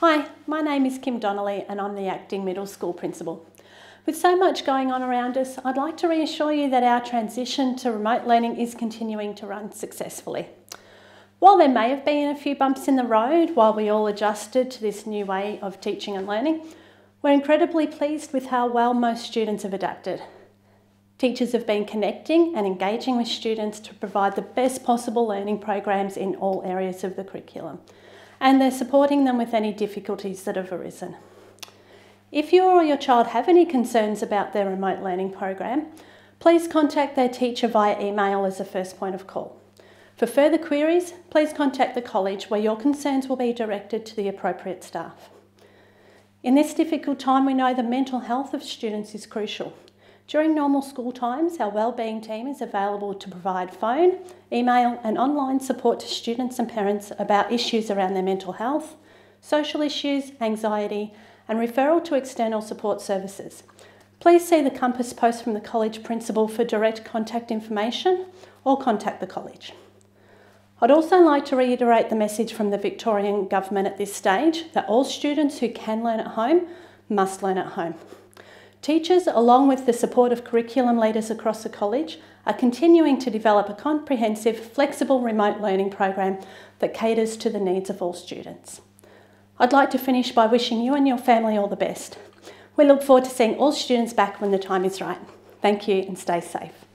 Hi, my name is Kim Donnelly and I'm the acting middle school principal. With so much going on around us, I'd like to reassure you that our transition to remote learning is continuing to run successfully. While there may have been a few bumps in the road while we all adjusted to this new way of teaching and learning, we're incredibly pleased with how well most students have adapted. Teachers have been connecting and engaging with students to provide the best possible learning programs in all areas of the curriculum and they're supporting them with any difficulties that have arisen. If you or your child have any concerns about their remote learning program, please contact their teacher via email as a first point of call. For further queries, please contact the college where your concerns will be directed to the appropriate staff. In this difficult time, we know the mental health of students is crucial during normal school times, our wellbeing team is available to provide phone, email and online support to students and parents about issues around their mental health, social issues, anxiety and referral to external support services. Please see the Compass post from the college principal for direct contact information or contact the college. I'd also like to reiterate the message from the Victorian Government at this stage that all students who can learn at home must learn at home. Teachers, along with the support of curriculum leaders across the college, are continuing to develop a comprehensive, flexible remote learning program that caters to the needs of all students. I'd like to finish by wishing you and your family all the best. We look forward to seeing all students back when the time is right. Thank you and stay safe.